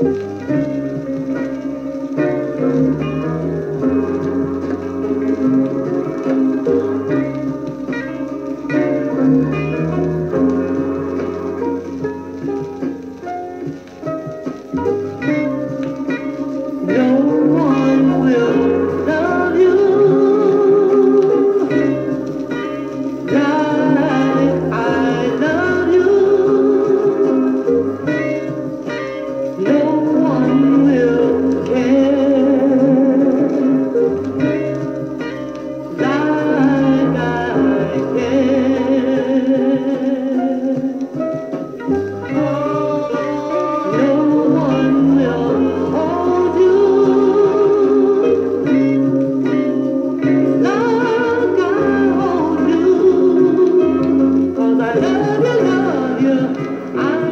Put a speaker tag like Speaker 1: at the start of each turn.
Speaker 1: Música I